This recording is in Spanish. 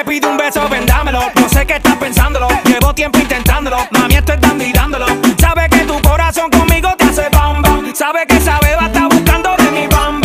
te pide un beso, vendámelo. No sé qué estás pensándolo, llevo tiempo intentándolo. Mami, esto están mirándolo. Sabe que tu corazón conmigo te hace bam bam. Sabe que sabes.